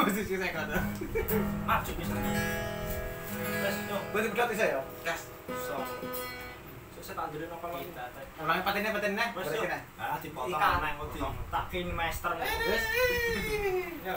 posisi saya kata. Maju bisa. Wes, yo. Berarti berarti saya. Gas. So. So saya tak jadi nopal lagi. Ulangi patennya patennya. Wes, yo. Ah, dipotong Ikan. nang. Tak kini master. Wes. Yo.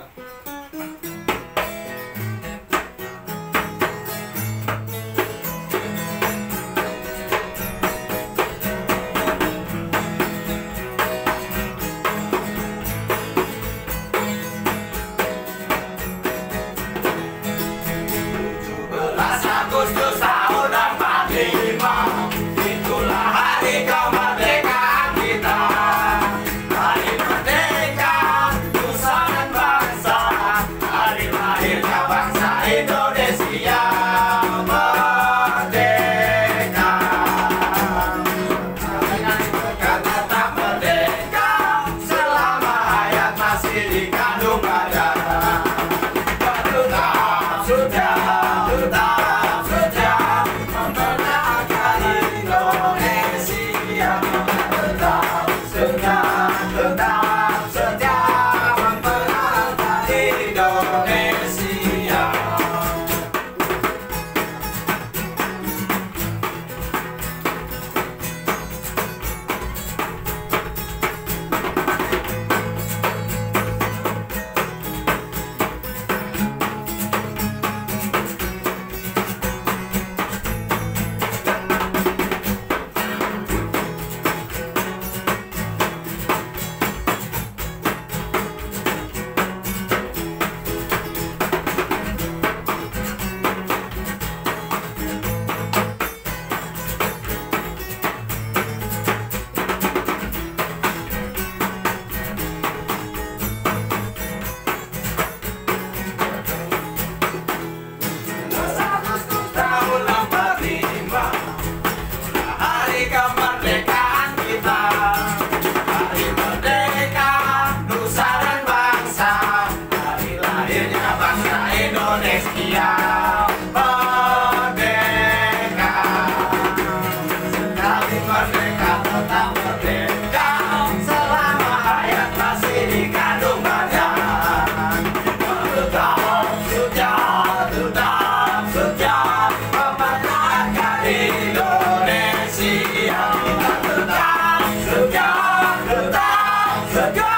The